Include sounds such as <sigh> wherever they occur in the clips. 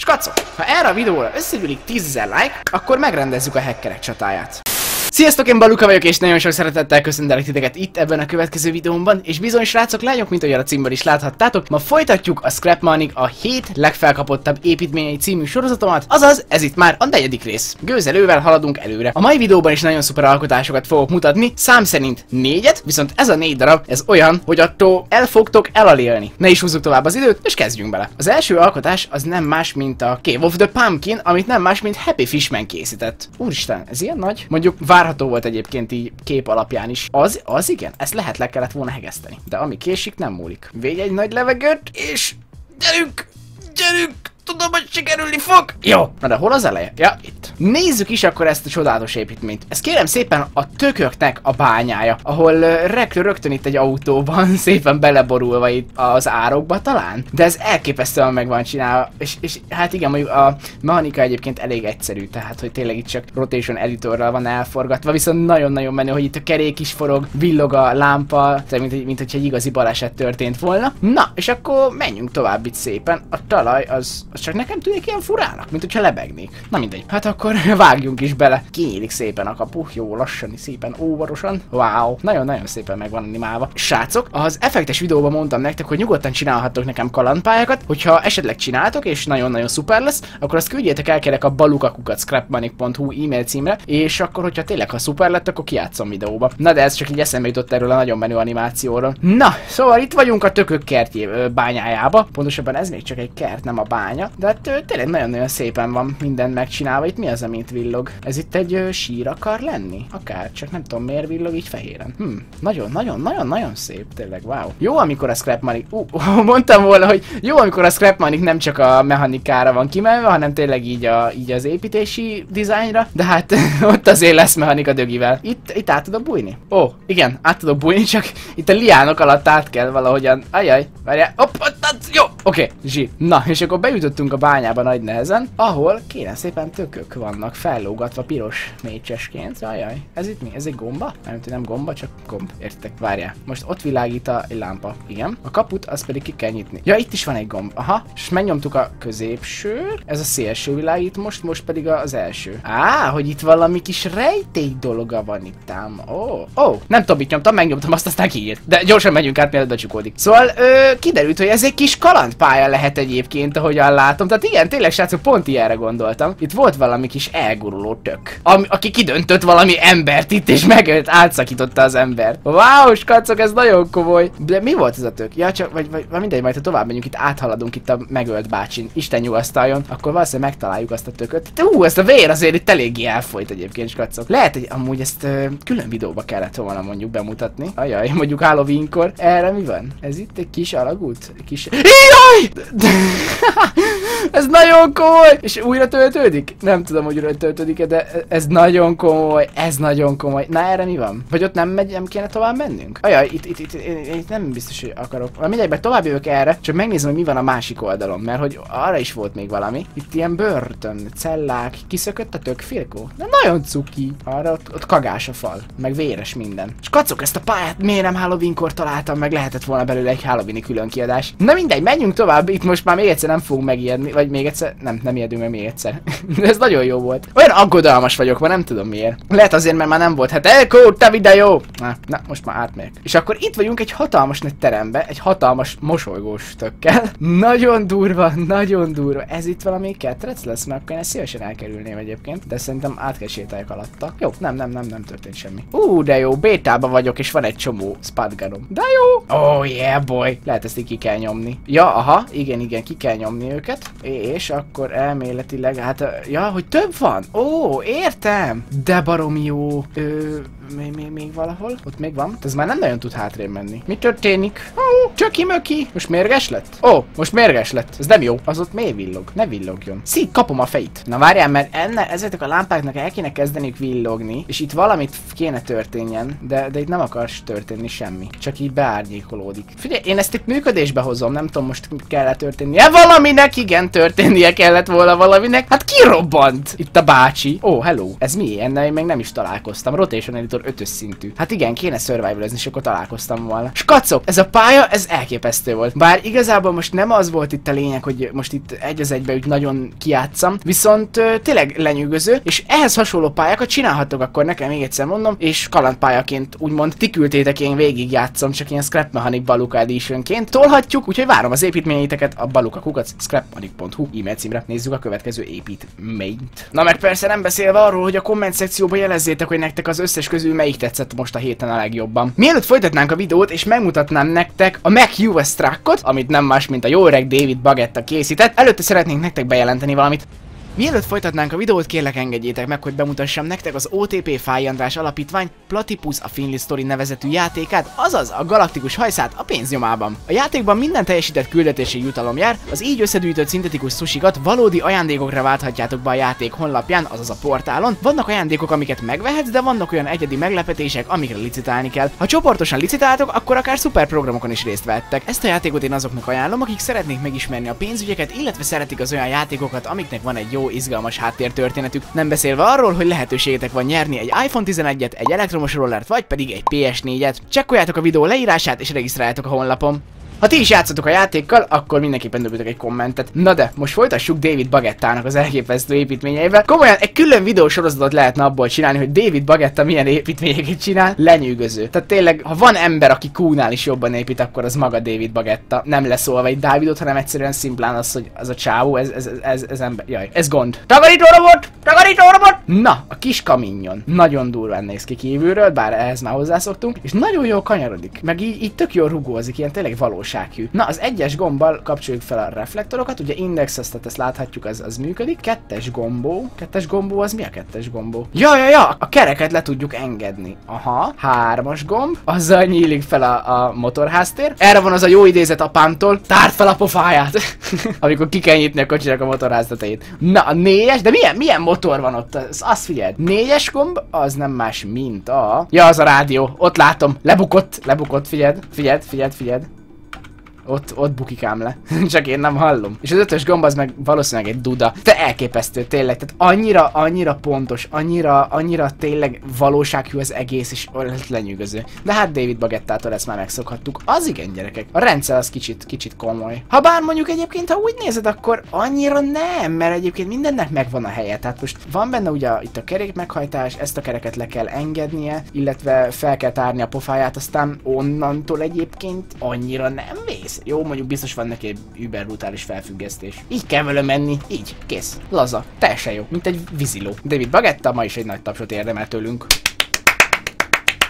Skacok, ha erre a videóra összegyűlik 10 like, akkor megrendezzük a hackerek csatáját. Sziasztok, én Baluka vagyok, és nagyon sok szeretettel köszöntelek titeket itt ebben a következő videómban, és bizony srácok, lányok, mint ahogy a címben is láthattátok, ma folytatjuk a Scrap Money a 7 legfelkapottabb építményei című sorozatomat, azaz ez itt már a negyedik rész. Gőzelővel haladunk előre. A mai videóban is nagyon szuper alkotásokat fogok mutatni, szám szerint négyet, viszont ez a négy darab, ez olyan, hogy attól el fogtok elalélni. Ne is húzzuk tovább az időt, és kezdjünk bele. Az első alkotás az nem más, mint a Cave of the Pumpkin, amit nem más, mint Happy Fishman készített. Úristen, ez ilyen nagy? Mondjuk várható volt egyébként így kép alapján is. Az, az igen, ezt lehet le kellett volna hegeszteni. De ami késik, nem múlik. Végy egy nagy levegőt, és gyerünk! Gyerünk! Tudom, hogy sikerülni fog! Jó, na de hol az eleje? Ja, itt. Nézzük is akkor ezt a csodálatos építményt. Ez kérem szépen a tököknek a bányája, ahol uh, rögtön, itt egy autóban <laughs> szépen beleborulva itt az árokba talán. De ez elképesztően meg van csinálva, és, és hát igen, mondjuk a mechanika egyébként elég egyszerű, tehát hogy tényleg itt csak rotation editorral van elforgatva, viszont nagyon-nagyon menő, hogy itt a kerék is forog, villog a lámpa, tehát mint, mint hogyha egy igazi baleset történt volna. Na, és akkor menjünk tovább itt szépen. A talaj az, az csak nekem tűnik ilyen furának, mint hogyha lebegnék. Na mindegy. Hát akkor <laughs> vágjunk is bele. Kinyílik szépen a kapu, jó lassan, szépen óvarosan. Wow, nagyon-nagyon szépen meg van animálva. Srácok, az effektes videóban mondtam nektek, hogy nyugodtan csinálhattok nekem kalandpályákat, hogyha esetleg csináltok, és nagyon-nagyon szuper lesz, akkor azt küldjétek el kérek a balukakukat scrapmanic.hu e-mail címre, és akkor, hogyha tényleg ha szuper lett, akkor kijátszom videóba. Na de ez csak így eszembe jutott erről a nagyon menő animációról. Na, szóval itt vagyunk a tökök kertjé, bányájába. Pontosabban ez még csak egy kert, nem a bánya. De hát tényleg nagyon-nagyon szépen van minden megcsinálva. Itt mi az, amit villog? Ez itt egy ö, sír akar lenni? Akár, csak nem tudom miért villog így fehéren. Hm, nagyon, nagyon, nagyon, nagyon szép, tényleg, wow. Jó, amikor a Scrap Money, uh, <laughs> mondtam volna, hogy jó, amikor a Scrap Money nem csak a mechanikára van kimenve, hanem tényleg így, a, így az építési dizájnra, de hát <laughs> ott azért lesz mechanika dögivel. Itt, itt át tudok bújni? Ó, oh, igen, át tudok bújni, csak itt a liánok alatt át kell valahogyan. Ajaj, várjál, hopp, ott, ott, jó, oké, okay, zsí. Na, és akkor bejutottunk a bányába nagy nehezen, ahol kérem szépen tökök vannak fellógatva piros mécsesként. Ajaj, ez itt mi? Ez egy gomba? Nem, nem gomba, csak gomb. Értek, várjál. Most ott világít a lámpa. Igen. A kaput azt pedig ki kell nyitni. Ja, itt is van egy gomb. Aha. És megnyomtuk a középső. Ez a szélső világít most, most pedig az első. Á, hogy itt valami kis rejtély dologa van itt ám. Ó, oh. oh. nem tudom, mit nyomtam, megnyomtam azt, aztán kiírt. De gyorsan megyünk át, mielőtt becsukódik. Szóval ö, kiderült, hogy ez egy kis kalandpálya lehet egyébként, ahogyan látom. Tehát igen, tényleg srácok, pont ilyenre gondoltam. Itt volt valami kis elguruló tök, ami, aki kidöntött valami embert itt, és megölt, átszakította az embert. Wow, skacok, ez nagyon komoly. De mi volt ez a tök? Ja, csak, vagy, vagy, vagy mindegy, majd ha tovább megyünk, itt áthaladunk itt a megölt bácsin. Isten nyugosztaljon, akkor valószínűleg megtaláljuk azt a tököt. De hú, ezt a vér azért itt eléggé elfolyt egyébként, skacok. Lehet, hogy amúgy ezt ö, külön videóba kellett volna mondjuk bemutatni. Ajaj, mondjuk Halloweenkor. Erre mi van? Ez itt egy kis alagút? Egy kis... Jaj! <laughs> ez nagyon komoly! És újra töltődik? Nem tudom, hogy újra töltődik-e, de ez nagyon komoly, ez nagyon komoly. Na erre mi van? Vagy ott nem megy, nem kéne tovább mennünk? Ajaj, itt, itt, itt, itt, itt nem biztos, hogy akarok. Mindegy, mert tovább jövök erre, csak megnézem, hogy mi van a másik oldalon, mert hogy arra is volt még valami. Itt ilyen börtön, cellák, kiszökött a tök filkó. De nagyon cuki. Arra ott, ott kagás a fal, meg véres minden. És kacok ezt a pályát, miért nem Halloweenkor találtam, meg lehetett volna belőle egy Halloweeni külön kiadás. Na mindegy, menjünk tovább, itt most már még egyszer nem fogunk megijedni, vagy még egyszer, nem, nem ijedünk meg még egyszer. <laughs> Ez nagyon jó volt. Olyan aggodalmas vagyok, ma nem tudom miért. Lehet azért, mert már nem volt. Hát elkó, te videó! Na, na, most már átmegyek. És akkor itt vagyunk egy hatalmas nagy terembe, egy hatalmas mosolygós tökkel. <laughs> Nagyon durva, nagyon durva. Ez itt valami ketrec lesz, mert akkor én ezt szívesen elkerülném egyébként. De szerintem át kell alatta. Jó, nem, nem, nem, nem történt semmi. Ú, de jó, bétába vagyok, és van egy csomó spatganom. De jó! Oh yeah, boy! Lehet ezt így ki kell nyomni. Ja, aha, igen, igen, ki kell nyomni őket. És akkor elméletileg, hát, ja, hogy több van? Ó, értem! De baromi jó. Ö, még, még, még valahol? Ott még van? Ez már nem nagyon tud hátrébb menni. Mi történik? Ó, csöki möki. Most mérges lett? Ó, most mérges lett. Ez nem jó. Az ott miért villog? Ne villogjon. Szí, kapom a fejét. Na várjál, mert enne, ezeknek a lámpáknak el kéne kezdeniük villogni, és itt valamit kéne történjen, de, de itt nem akar történni semmi. Csak így beárnyékolódik. Figyelj, én ezt itt működésbe hozom, nem tudom most kellett történnie. Valaminek igen történnie kellett volna valaminek. Hát kirobbant itt a bácsi. Ó, oh, hello. Ez mi? Ennel én még nem is találkoztam. Rotation editor Simulator 5-ös szintű. Hát igen, kéne survivalozni, és akkor találkoztam volna. Skacok, ez a pálya, ez elképesztő volt. Bár igazából most nem az volt itt a lényeg, hogy most itt egy az egybe úgy nagyon kiátszam, viszont ö, tényleg lenyűgöző, és ehhez hasonló pályákat csinálhatok akkor nekem még egyszer mondom, és kalandpályaként úgymond ti küldtétek, én végig játszom, csak ilyen Scrap Mechanic Baluka Editionként. Tolhatjuk, úgyhogy várom az építményeiteket a balukakukat scrapmechanic.hu e-mail címre. Nézzük a következő építményt. Na meg persze nem beszélve arról, hogy a komment szekcióban jelezzétek, hogy nektek az összes közül melyik tetszett most a héten a legjobban. Mielőtt folytatnánk a videót, és megmutatnám nektek a Mac US amit nem más, mint a jó öreg David Bagetta készített, előtte szeretnénk nektek bejelenteni valamit. Mielőtt folytatnánk a videót, kérlek engedjétek meg, hogy bemutassam nektek az OTP Fáj András Alapítvány Platypus a Finley Story nevezetű játékát, azaz a galaktikus hajszát a pénznyomában. A játékban minden teljesített küldetési jutalom jár, az így összegyűjtött szintetikus sushikat valódi ajándékokra válthatjátok be a játék honlapján, azaz a portálon. Vannak ajándékok, amiket megvehetsz, de vannak olyan egyedi meglepetések, amikre licitálni kell. Ha csoportosan licitáltok, akkor akár szuper programokon is részt vehettek. Ezt a játékot én azoknak ajánlom, akik szeretnék megismerni a pénzügyeket, illetve szeretik az olyan játékokat, amiknek van egy jó izgalmas háttértörténetük. Nem beszélve arról, hogy lehetőségetek van nyerni egy iPhone 11-et, egy elektromos rollert, vagy pedig egy PS4-et. Csekkoljátok a videó leírását és regisztráljátok a honlapon. Ha ti is játszotok a játékkal, akkor mindenképpen dobjatok egy kommentet. Na de, most folytassuk David Bagettának az elképesztő építményeivel. Komolyan egy külön videósorozatot lehetne abból csinálni, hogy David Bagetta milyen építményeket csinál. Lenyűgöző. Tehát tényleg, ha van ember, aki Kúnál is jobban épít, akkor az maga David Bagetta. Nem leszólva egy Dávidot, hanem egyszerűen szimplán az, hogy az a csávó, ez, ez, ez, ez, ember. Jaj, ez gond. Takarító robot! Takarító robot! Na, a kis kaminyon. Nagyon durván néz ki kívülről, bár ehhez már hozzászoktunk, és nagyon jól kanyarodik. Meg így, így tök jól rugózik, ilyen tényleg valós valósághű. Na, az egyes gombbal kapcsoljuk fel a reflektorokat, ugye index, ezt, láthatjuk, az, az működik. Kettes gombó. Kettes gombó, az mi a kettes gombó? Ja, ja, ja, a kereket le tudjuk engedni. Aha, hármas gomb, azzal nyílik fel a, a motorháztér. Erre van az a jó idézet apámtól, tárd fel a pofáját, <laughs> amikor ki kell nyitni a kocsinak a motorház tetejét. Na, a négyes, de milyen, milyen motor van ott? Az, azt figyeld. Négyes gomb, az nem más, mint a... Ja, az a rádió, ott látom, lebukott, lebukott, figyeld, figyeld, figyeld, figyeld. Ott, ott bukikám le. <laughs> Csak én nem hallom. És az ötös gomb az meg valószínűleg egy duda. Te elképesztő tényleg. Tehát annyira, annyira pontos, annyira, annyira tényleg valósághű az egész, és lenyűgöző. De hát David Bagettától ezt már megszokhattuk. Az igen, gyerekek. A rendszer az kicsit, kicsit komoly. Ha bár mondjuk egyébként, ha úgy nézed, akkor annyira nem, mert egyébként mindennek megvan a helye. Tehát most van benne ugye itt a kerék meghajtás, ezt a kereket le kell engednie, illetve fel kell tárni a pofáját, aztán onnantól egyébként annyira nem vész. Jó, mondjuk biztos van neki egy über brutális felfüggesztés. Így kell vele menni, így, kész, laza, teljesen jó, mint egy víziló. David Bagetta ma is egy nagy tapsot érdemel tőlünk.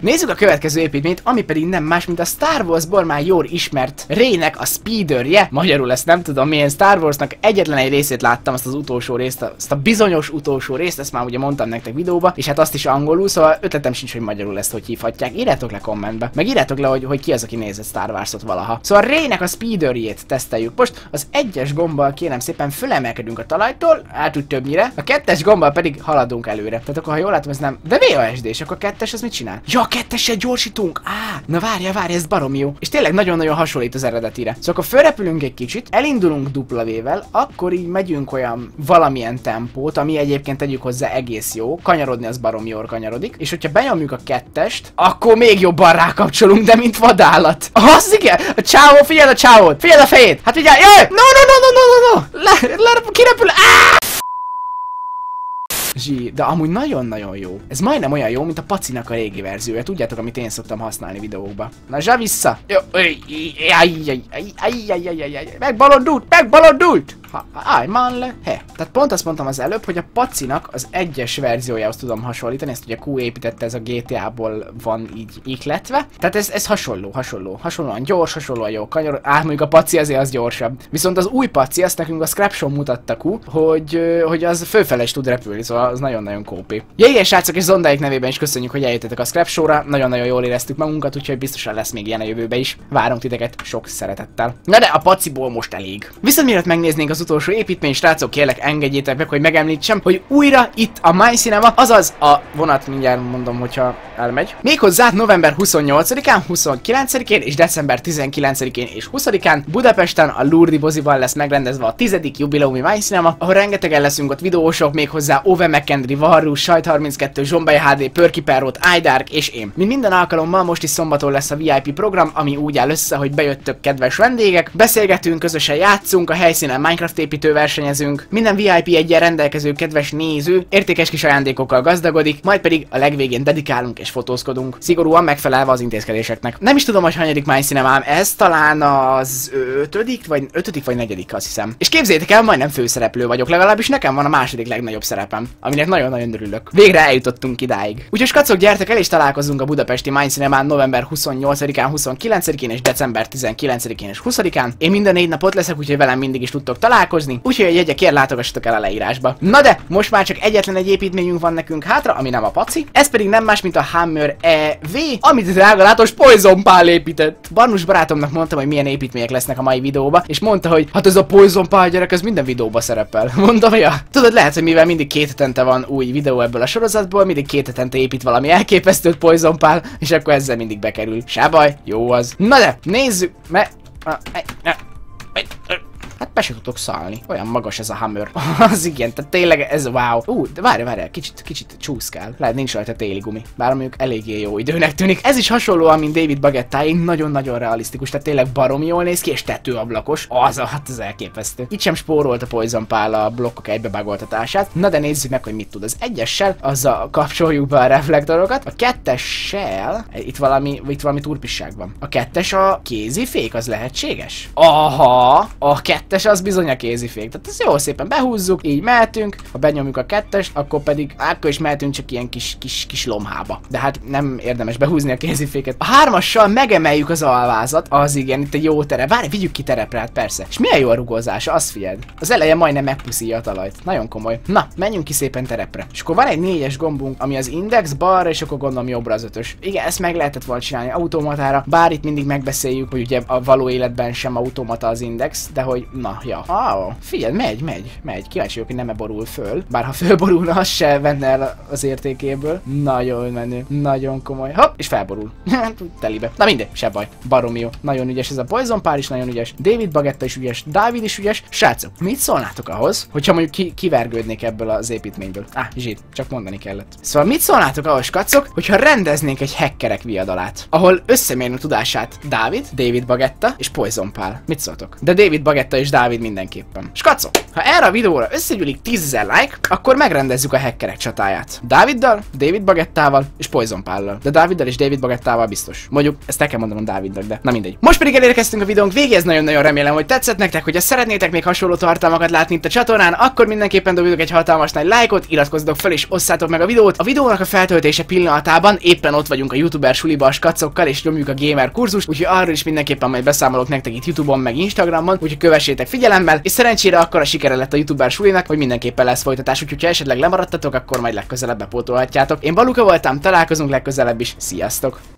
Nézzük a következő építményt, ami pedig nem más, mint a Star Wars-ból már jól ismert Rének a speederje. Magyarul ezt nem tudom milyen Star Wars-nak egyetlen egy részét láttam, azt az utolsó részt, azt a bizonyos utolsó részt, ezt már ugye mondtam nektek videóba, és hát azt is angolul, szóval ötletem sincs, hogy magyarul ezt hogy hívhatják. Írjátok le kommentbe, meg írjátok le, hogy, hogy ki az, aki nézett Star Wars-ot valaha. Szóval Rének a speederjét teszteljük. Most az egyes gombbal kérem szépen fölemelkedünk a talajtól, át úgy többnyire, a kettes gombbal pedig haladunk előre. Tehát akkor ha jól látom, ez nem. De VASD, és akkor a kettes az mit csinál? Ja, a kettessel gyorsítunk! Á, na várja, várja, ez barom jó. És tényleg nagyon-nagyon hasonlít az eredetire. Szóval akkor fölrepülünk egy kicsit, elindulunk vével, akkor így megyünk olyan valamilyen tempót, ami egyébként tegyük hozzá egész jó. Kanyarodni az barom jól kanyarodik. És hogyha benyomjuk a kettest, akkor még jobban rákapcsolunk, de mint vadállat. Az igen! A csávó, figyeld a csávót! Figyeld a fejét! Hát ugye, jaj! No, no, no, no, no, no, no! Le, le, kirepül! Á! Zsí, de amúgy nagyon-nagyon jó. Ez majdnem olyan jó, mint a pacinak a régi verziója. Tudjátok, amit én szoktam használni videókba. Na, zsá vissza! Megbalondult, megbalondult! Állj már le! He. Tehát pont azt mondtam az előbb, hogy a pacinak az egyes verziójához tudom hasonlítani, ezt ugye Q építette, ez a GTA-ból van így ikletve. Tehát ez, ez hasonló, hasonló. Hasonlóan gyors, hasonlóan jó kanyar. Á, mondjuk a paci azért az gyorsabb. Viszont az új paci, azt nekünk a Scrap Show mutatta Q, hogy, hogy az főfele is tud repülni, szóval az nagyon-nagyon kópi. Ja, igen, srácok és zondáik nevében is köszönjük, hogy eljöttetek a Scrap Show-ra. Nagyon-nagyon jól éreztük magunkat, úgyhogy biztosan lesz még ilyen a jövőbe is. Várunk titeket sok szeretettel. Na de a paciból most elég. Viszont mielőtt megnéznénk az utolsó építmény, srácok, kérlek engedjétek meg, hogy megemlítsem, hogy újra itt a My Cinema, azaz a vonat, mindjárt mondom, hogyha elmegy. Méghozzá november 28-án, 29-én és december 19-én és 20-án Budapesten a Lurdi Boziban lesz megrendezve a 10. jubileumi My Cinema, ahol rengetegen leszünk ott videósok, méghozzá Ove McKendry, Varru, Sajt 32, Zsombay HD, Pörki Perrot, iDark és én. Mint minden alkalommal most is szombaton lesz a VIP program, ami úgy áll össze, hogy bejöttök kedves vendégek, beszélgetünk, közösen játszunk, a helyszínen Minecraft építő versenyezünk, minden VIP egyen rendelkező kedves néző értékes kis ajándékokkal gazdagodik, majd pedig a legvégén dedikálunk és fotózkodunk, szigorúan megfelelve az intézkedéseknek. Nem is tudom, hogy hanyadik Mindszínem ám, ez talán az ötödik, vagy ötödik vagy negyedik, azt hiszem. És képzétek el, majdnem főszereplő vagyok, legalábbis nekem van a második legnagyobb szerepem, aminek nagyon-nagyon örülök. Végre eljutottunk idáig. Úgyhogy kacok, gyertek el és találkozunk a budapesti Mindcinemán november 28-án, 29-én és december 19-én és 20-án. Én minden négy napot leszek, úgyhogy velem mindig is tudtok találkozni, úgyhogy a jegyekért látogassatok el a leírásba. Na de, most már csak egyetlen egy építményünk van nekünk hátra, ami nem a paci. Ez pedig nem más, mint a Hammer EV, amit drága látos Poison Pál épített. Barnus barátomnak mondtam, hogy milyen építmények lesznek a mai videóba, és mondta, hogy hát ez a Poison Pál gyerek, ez minden videóba szerepel. <laughs> Mondom, ja. Tudod, lehet, hogy mivel mindig két hetente van új videó ebből a sorozatból, mindig két hetente épít valami elképesztőt Poison Pál, és akkor ezzel mindig bekerül. Se baj, jó az. Na de, nézzük, me... be se tudok szállni. Olyan magas ez a Hammer. <laughs> az igen, tehát tényleg ez wow. Ú, de várj, várj, kicsit, kicsit csúszkál. Lehet nincs rajta téli gumi. Bár mondjuk eléggé jó időnek tűnik. Ez is hasonlóan, mint David Bagettáig, nagyon-nagyon realisztikus, tehát tényleg barom jól néz ki, és tetőablakos. Az, hát az elképesztő. Itt sem spórolt a Poison Pál a blokkok egybebagoltatását. Na de nézzük meg, hogy mit tud. Az egyessel, azzal kapcsoljuk be a reflektorokat. A kettessel, itt valami, itt valami turpisság van. A kettes a kézifék, az lehetséges? Aha, a kettes az bizony a kézifék. Tehát ez jó szépen behúzzuk, így mehetünk, ha benyomjuk a kettest, akkor pedig akkor is mehetünk csak ilyen kis, kis, kis lomhába. De hát nem érdemes behúzni a kéziféket. A hármassal megemeljük az alvázat, az igen, itt egy jó terep. Várj, vigyük ki terepre, hát persze. És milyen jó a rugózása, azt figyeld. Az eleje majdnem megpuszíja a talajt. Nagyon komoly. Na, menjünk ki szépen terepre. És akkor van egy négyes gombunk, ami az index balra, és akkor gondolom jobbra az ötös. Igen, ezt meg lehetett volna csinálni automatára, bár itt mindig megbeszéljük, hogy ugye a való életben sem automata az index, de hogy Na, ja. Ah, figyelj, megy, megy, megy. Kíváncsi vagyok, hogy nem -e borul föl. Bár ha fölborulna, az se venne el az értékéből. Nagyon menő. Nagyon komoly. Hopp, és felborul. <laughs> Telibe. Na mindegy, se baj. Baromi jó. Nagyon ügyes ez a Poison pár is nagyon ügyes. David Bagetta is ügyes. David is ügyes. Srácok, mit szólnátok ahhoz, hogyha mondjuk ki kivergődnék ebből az építményből? Ah, zsír, csak mondani kellett. Szóval mit szólnátok ahhoz, kacok, hogyha rendeznénk egy hackerek viadalát, ahol összemérnünk tudását David, David Bagetta és Poison Pál. Mit szóltok? De David Bagetta és Dávid mindenképpen. Skacok, ha erre a videóra összegyűlik 10.000 like, akkor megrendezzük a hackerek csatáját. Dáviddal, David Bagettával és Poison Pállal. De Dáviddal és David Bagettával biztos. Mondjuk, ezt kell mondanom Dávidnak, de na mindegy. Most pedig elérkeztünk a videónk végéhez, nagyon-nagyon remélem, hogy tetszett nektek, hogy szeretnétek még hasonló tartalmakat látni itt a csatornán, akkor mindenképpen dobjatok egy hatalmas nagy lájkot, iratkozzatok fel és osszátok meg a videót. A videónak a feltöltése pillanatában éppen ott vagyunk a youtuber suliba a skacokkal és nyomjuk a gamer kurzust, úgyhogy arról is mindenképpen majd beszámolok nektek itt Youtube-on meg Instagramon, úgyhogy kövessétek figyelemmel, és szerencsére akkor a sikere lett a youtuber sulinak, hogy mindenképpen lesz folytatás, úgyhogy ha esetleg lemaradtatok, akkor majd legközelebb bepótolhatjátok. Én Baluka voltam, találkozunk legközelebb is, sziasztok!